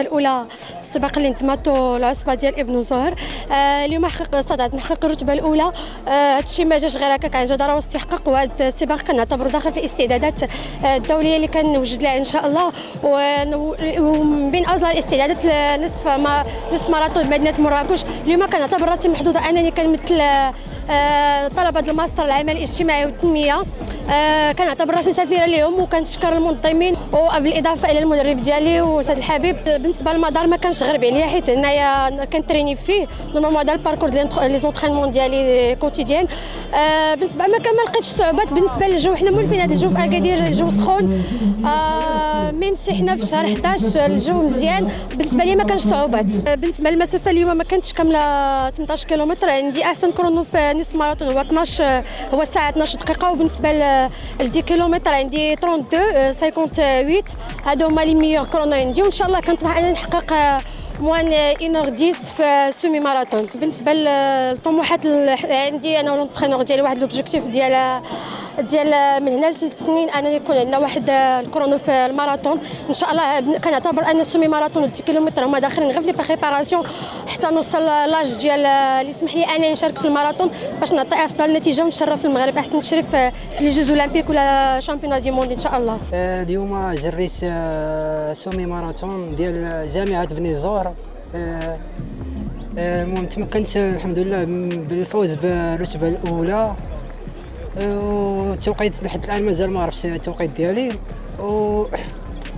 الأولى. في السباق اللي نظمته العصبه ديال ابن زهر. آه، اليوم حقق استطعت نحقق الرتبة الأولى. هذا الشيء ما جاش غير هكاك عن جداره واستحقاق وهذا السباق كنعتبره داخل في الاستعدادات آه، الدولية اللي كنوجد لها إن شاء الله. ومن بين افضل الاستعدادات لنصف ما نصف ماراثون مدينة مراكش. اليوم كنعتبر راسي محظوظة أنني كنمثل آه، طلبة الماستر العمل الاجتماعي والتنمية. آه، كنعتبر راسي سفيرة لهم وكنشكر المنظمين وبالإضافة إلى المدرب ديالي وسيد الحبيب. بالنسبة للمدار ما كانش غريب عليا حيت هنايا كن traîner فيه. normalement هذا ال parcours ديال les entraînements ديالي quotidiens آه، بالنسبة ما كان ما لقيتش صعوبات. بالنسبة للجو حنا مولفين هذا الجو في أكادير الجو سخون. même si حنا في شهر 11 الجو مزيان. بالنسبة لي ما كانش صعوبات. بالنسبة للمسافة اليوم ما كانتش كاملة 18 كيلومتر. عندي أحسن chrono في نصف ماراثون. هو 12 هو الساعة 12 دقيقة. وبالنسبة ل 10 كيلومتر عندي 32 58 هادو هما les meilleurs chronos عندي. وإن شاء الله كنطمح أنني نحقق moins une heure 10 في semi-marathon. بالنسبة للطموحات عندي أنا و l'entraîneur ديالي واحد l'objectif ديال ديال من هنا لثلاث سنين انني يكون عندنا واحد ال chrono في الماراثون. إن شاء الله كنعتبر أن ال semi-marathon 10 كيلومتر هما داخلين غير في préparation حتى نوصل l'âge ديال اللي يسمح لي انني نشارك في الماراثون باش نعطي أفضل نتيجة ونشرف المغرب. أحسن تشريف في les Jeux olympiques ولا champion du monde إن شاء الله. اليوم جريت سومي ماراثون ديال جامعة بني زهر المهم تمكنت الحمد لله بالفوز بالرتبة الأولى. والتوقيت لحد الآن مازال ما عرفتش التوقيت ديالي. و...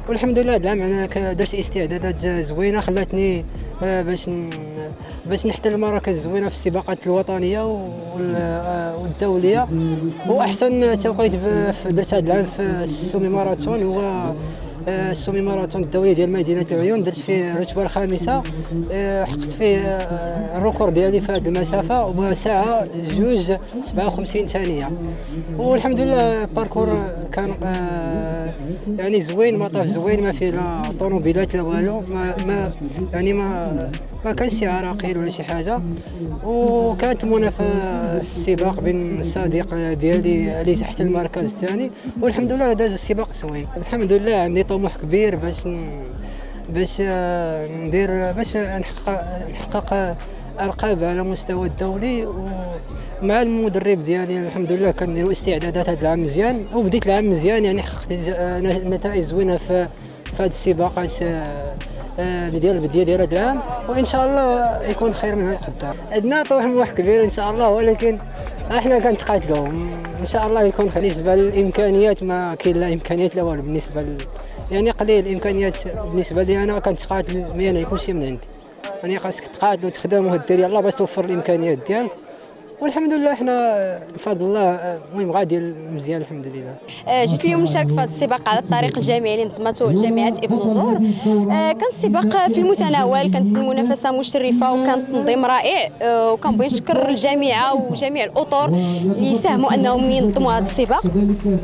والحمد لله العام أنا درت استعدادات زوينة خلاتني باش ن... باش نحتل مراكز زوينه في السباقات الوطنية والدولية. وأحسن توقيت درت هذا العام في ال semi-marathon هو ال semi-marathon الدولي ديال مدينة العيون درت فيه الرتبه الخامسة. آه، حققت فيه آه، ال record ديالي في هذه المسافة وساعه جوج 57 ثانية. والحمد لله ال parcours كان آه، يعني زوين مطاف زوين ما فيه لا طوموبيلات لا والو ما, ما يعني ما ما كانش شي عراقيل ولا شي حاجة. وكانت المنافسه في السباق بين الصديق ديالي اللي تحت المركز الثاني. والحمد لله داز السباق زوين. الحمد لله عندي طموح كبير باش باش ندير باش نحقق القاب على مستوى الدولي ومع المدرب ديالي الحمد لله كنديروا استعدادات هذا العام مزيان. وبديت العام مزيان يعني حققت نتائج زوينة في في هذه السباقات آه، ديال البديه ديال هذا العام وإن شاء الله يكون خير من القدام. عندنا طموح كبير إن شاء الله ولكن إحنا كنتقاتلوا. إن شاء الله يكون بالنسبة للإمكانيات ما كاين لا إمكانيات لا والو بالنسبة ل... يعني قليل الإمكانيات بالنسبة لي أنا كنتقاتل ما يكونش من عندي. يعني خاصك تقاتل وتخدم ودير يلاه باش توفر الإمكانيات ديالك. والحمد لله إحنا بفضل الله المهم غادي مزيان الحمد لله آه، جيت اليوم نشارك في هذا السباق على الطريق الجامعي اللي نظمته جامعة ابن زهر. آه، كان السباق في المتناول كانت المنافسه مشرفة وكان تنظيم رائع آه، وكنبغي نشكر الجامعة وجميع الأطر اللي ساهموا أنهم ينظموا هذا السباق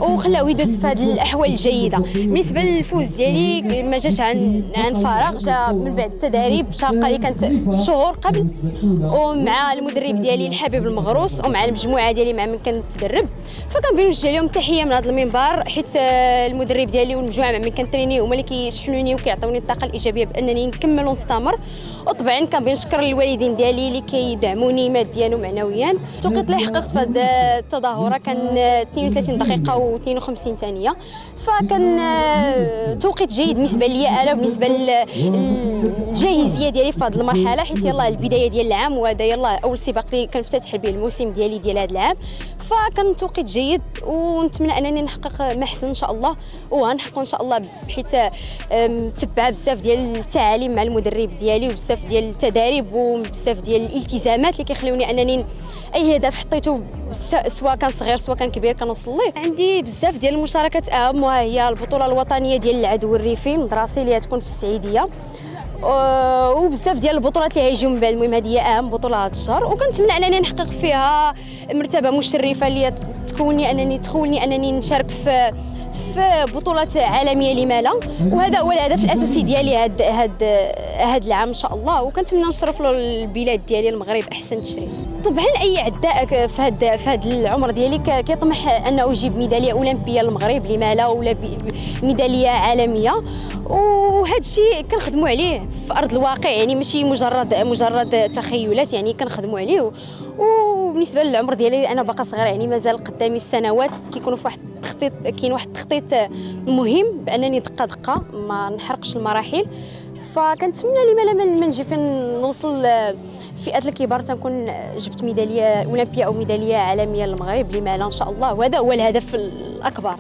وخلاو يدوز في هذه الأحوال الجيدة. بالنسبة للفوز ديالي ما جاش عن عن فراغ جا من بعد التدريب شاقه اللي كانت شهور قبل ومع المدرب ديالي الحبيب المغرب مغروس ومع المجموعة ديالي مع من كنتدرب. فكنبغي نوجه لهم تحية من هذا المنبر حيت آه، المدرب ديالي والمجموعة مع من كنتريني هما اللي كيشحنوني وكيعطيوني الطاقة الإيجابية بأنني نكمل ونستمر. وطبعا كنبغي نشكر الوالدين ديالي اللي كيدعموني ماديا ومعنويا التوقيت اللي حققت في هذه التظاهرة كان 32 دقيقة و52 ثانية. فكان آه، توقيت جيد بالنسبة لي أنا بالنسبة للجاهزيه ديالي في هذه المرحلة. حيت يلاه البداية ديال العام وهذا يلاه أول سباق اللي كنفتتح به الموسم ديالي ديال هذا العام. فكان توقيت جيد ونتمنى أنني نحقق ما احسن إن شاء الله وغنحقق إن شاء الله بحيث متبعه بزاف ديال التعاليم مع المدرب ديالي وبزاف ديال التداريب وبزاف ديال الالتزامات اللي كيخلوني أنني أي هدف حطيته سواء كان صغير سواء كان كبير كنوصل ليه. عندي بزاف ديال المشاركات أهم وهي البطولة الوطنية ديال العدو الريفي. المدرسي اللي تكون في السعيدية. وبزاف ديال البطولات اللي هيجيو من بعد المهم هذه هي أهم بطولة هذا الشهر. وكنتمنى أنني نحقق فيها مرتبة مشرفة اللي تكوني انني تخولني أنني نشارك في في بطولات عالمية لما لا. وهذا هو الهدف الأساسي ديالي هاد هاد هاد العام إن شاء الله. وكنتمنى نشرف له البلاد ديالي المغرب أحسن تشريف. طبعا أي عداء في هاد في هاد العمر ديالي كيطمح انه يجيب ميدالية أولمبية للمغرب لما لا ولا ميدالية عالمية؟ وهذا الشيء كنخدموا عليه في أرض الواقع. يعني ماشي مجرد مجرد تخيلات يعني كنخدموا عليه. وبالنسبه للعمر ديالي أنا باقا صغيرة يعني مازال قدامي السنوات كيكونوا في واحد التخطيط كاين واحد التخطيط مهم بأنني دقه دقه ما نحرقش المراحل. فكنتمنى لما لا ما نجي فين نوصل فئات الكبار تنكون جبت ميدالية أولمبية أو ميدالية عالمية للمغرب لما لا إن شاء الله. وهذا هو الهدف الأكبر.